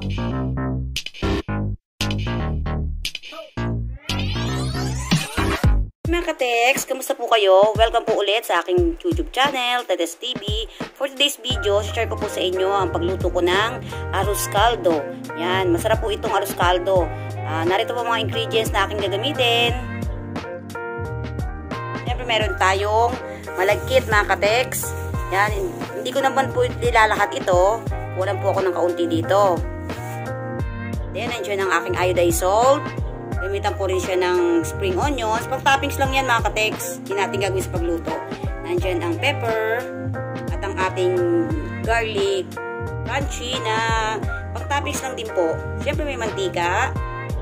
Mga ka-text, kamusta po kayo? Welcome po ulit sa aking YouTube channel, Tetes TV. For today's video, share ko po sa inyo ang pagluto ko ng arroz caldo. Yan, masarap po itong arroz caldo. Uh, narito po mga ingredients na aking gagamitin. Siyempre meron tayong malagkit mga ka-text. Yan, hindi ko naman po nilalahat ito. Kulang po ako ng kaunti dito. Then, nandiyan ang aking iodized salt. Gamitan ko rin siya ng spring onions. Pag toppings lang yan mga kateks. Hindi natin gagawin sa pagluto. Nandyan ang pepper at ang ating garlic crunchy na pag toppings lang din po. Siyempre may mantika.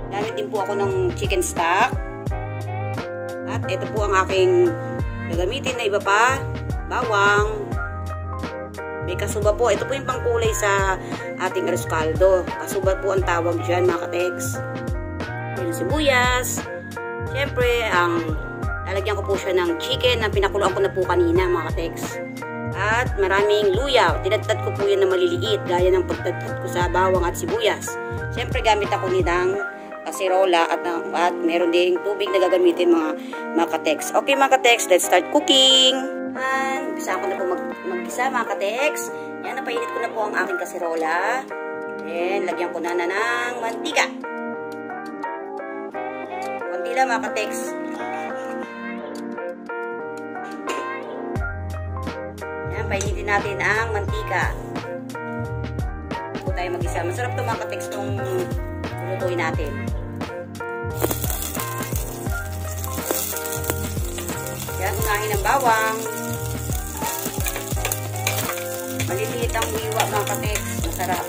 Gamit din po ako ng chicken stock. At ito po ang aking gagamitin na iba pa. Bawang. May kasuba po. Ito po yung pangkulay sa ating arroz caldo. Kasuba po ang tawag dyan mga kateks yung sibuyas. Siyempre, ang lalagyan ko po siya ng chicken na pinakuluan ko na po kanina mga kateks. At maraming luya. Tinadtad ko po yan na maliliit gaya ng pagtadtad ko sa bawang at sibuyas. Siyempre, gamit ako nitang kaserola at, at meron ding tubig na gagamitin mga, mga kateks. Okay mga kateks, let's start cooking. And, umpisa ko na po mag, mag-isa mga kateks. Yan, napainit ko na po ang aking kaserola. Then, lagyan ko na na ng mantika nila mga ka-text. Yan, painitin natin ang mantika. Po tayo mag-isa. Masarap ito mga ka-text itong lulutuin natin. Yan, unahin ang bawang. Mga ka-text. Masarap.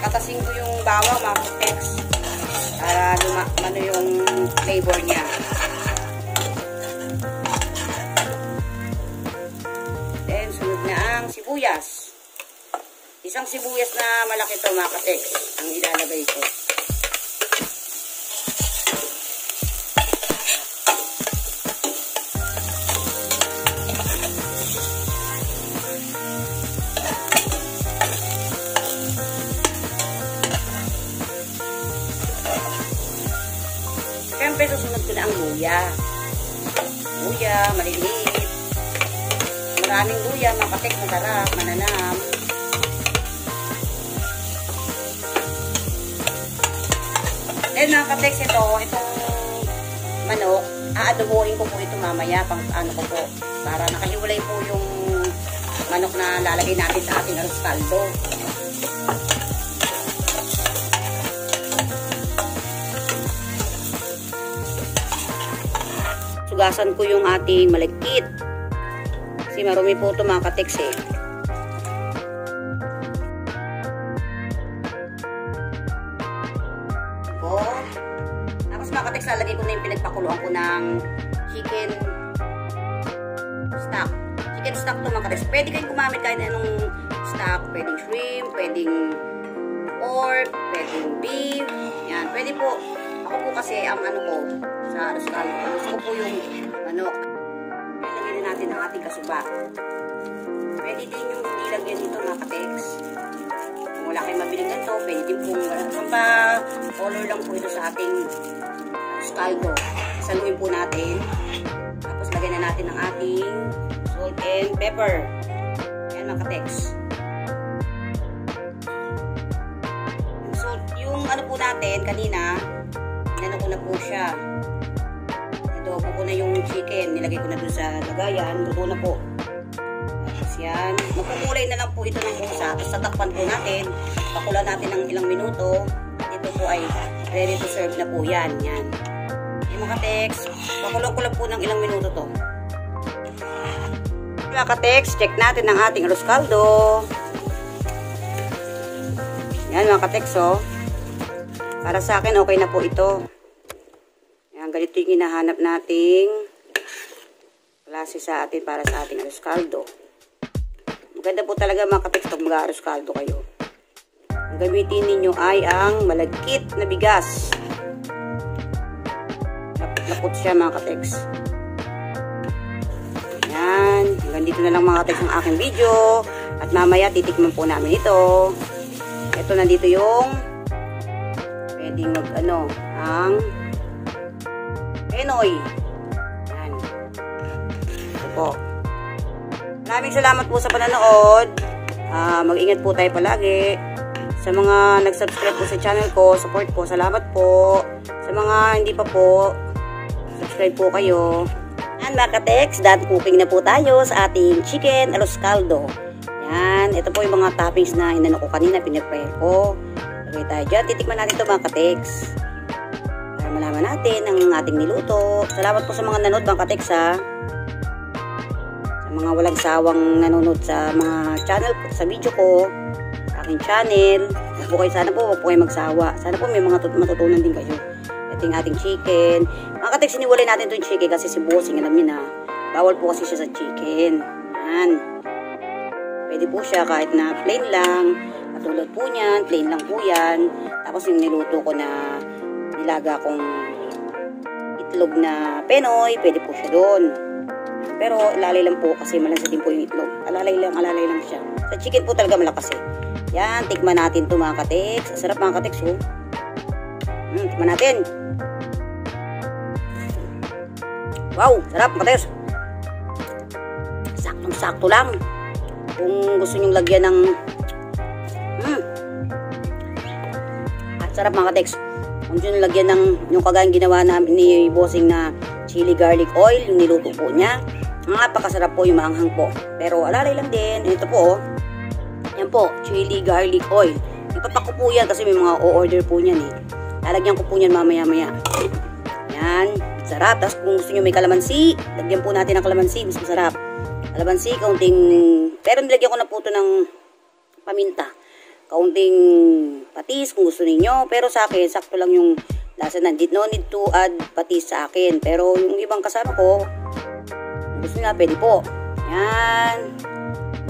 Katasin ko yung bawang mga kutex para luma, ano yung flavor niya. Then, sunod na ang sibuyas. Isang sibuyas na malaki to mga katex ang ilalagay ko. Siyempre, susunod ko na ang luya. Luya, maliliit. Maraming luya, makatik, masarap, mananam. Then, nakatex ito, itong manok, aadobohin ko po ito mamaya, pang ano ko po, para nakahiwalay po yung manok na lalagay natin sa ating arroz caldo. hugasan ko yung ating malagkit. Kasi marumi po ito mga kateks eh. Kateks, lalagay ko na yung pinagpakuluan ko ng chicken stock. Chicken stock to mga kateks. Pwede kayong gumamit kahit anong stock. Pwedeng shrimp, pwedeng pork, pwedeng beef. Yan, pwede po. Ako po kasi ang ano ko, sa Rascal. Gusto ko po yung manok. Lagyan na natin ang ating kasuba. Pwede din yung ilagyan dito mga katex. Kung wala kayong mabiling ganito, pwede din pong pa color lang po ito sa ating scaldo. Saluin po natin. Tapos lagyan na natin ang ating salt and pepper. Yan mga katex. Yung yung ano po natin kanina, inano ko na po siya adobo ko na yung chicken. Nilagay ko na dun sa lagayan. Luto na po. Tapos yan. Magkukulay na lang po ito ng kusa. Tapos tatakpan po natin. Pakulan natin ng ilang minuto. Ito po ay ready to serve na po yan. Yan. Mga text. Pakulan ko lang po ng ilang minuto to. Mga ka-text, check natin ang ating arroz caldo. Yan mga ka-text oh. Para sa akin okay na po ito. Yan, ganito yung hinahanap nating klase sa atin para sa ating arroz caldo. Maganda po talaga mga kapiks pag mag-arroz caldo kayo. Ang gamitin ninyo ay ang malagkit na bigas. Lapot siya mga kateks. Yan. Hanggang dito na lang mga kateks ang aking video. At mamaya titikman po namin ito. Ito nandito yung pwedeng mag ano, ang Pinoy. Yan. Ito po. Maraming salamat po sa pananood. Uh, mag-ingat po tayo palagi. Sa mga nag-subscribe po sa channel ko, support po, salamat po. Sa mga hindi pa po, subscribe po kayo. Yan mga ka-tex, done cooking na po tayo sa ating chicken alos caldo. Yan, ito po yung mga toppings na inano ko kanina, pinipare ko. Lagay tayo dyan, titikman natin ito mga ka-tex. Para malaman natin ang ating niluto. Salamat po sa mga nanood mga ka-tex ha. Sa mga walang sawang nanonood sa mga channel, sa video ko aking channel. Huwag po kayo, sana po, huwag po kayo magsawa. Sana po may mga matutunan din kayo. Yung ating chicken. Mga katek, siniwalay natin itong chicken kasi si Bossing, alam niyo na, bawal po kasi siya sa chicken. Yan. Pwede po siya kahit na plain lang. Katulad po niyan, plain lang po yan. Tapos yung niluto ko na nilaga kong itlog na penoy, pwede po siya doon. Pero alalay lang po kasi malansa din po yung itlog. Alalay lang, alalay lang siya. Sa chicken po talaga malakas eh. Yan, tikman natin to mga kateks. Sarap mga kateks, oh. Hmm, tikman natin. Wow, sarap mga kateks. Saktong-sakto lang. Kung gusto nyong lagyan ng... Hmm. At sarap mga kateks. Kung gusto nyong lagyan ng yung kagayang ginawa namin ni Bossing na chili garlic oil, yung niluto po niya. Napakasarap po yung maanghang po. Pero alalay lang din. Ito po, oh. Yan po, chili garlic oil. Ipapak ko po yan kasi may mga o-order po niyan eh. Lalagyan ko po niyan mamaya-maya. Yan, sarap. Tapos kung gusto niyo may kalamansi, lagyan po natin ng kalamansi, mas masarap. Kalamansi, kaunting, pero nilagyan ko na po ito ng paminta. Kaunting patis kung gusto niyo Pero sa akin, sakto lang yung lasa na. No need to add patis sa akin. Pero yung ibang kasama ko, gusto nila, pwede po. Yan.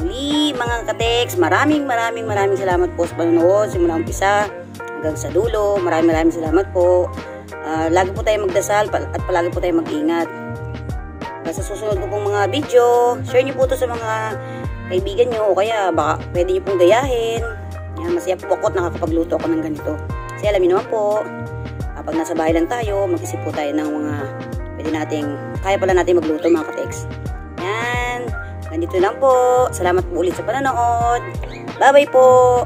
Muli mga kateks, maraming maraming maraming salamat po sa panonood simula umpisa hanggang sa dulo. Maraming maraming salamat po. Uh, lagi po tayo magdasal at palagi po tayo mag-ingat. Sa susunod ko pong mga video, share niyo po to sa mga kaibigan niyo o kaya baka pwede niyo pong gayahin. Yan, masaya po ako at nakakapagluto ako ng ganito. Kasi alam niyo naman po, kapag nasa bahay lang tayo, mag-isip po tayo ng mga pwede nating, kaya pala natin magluto mga kateks. Yan. Nandito lang po. Salamat po ulit sa panonood. Bye-bye po.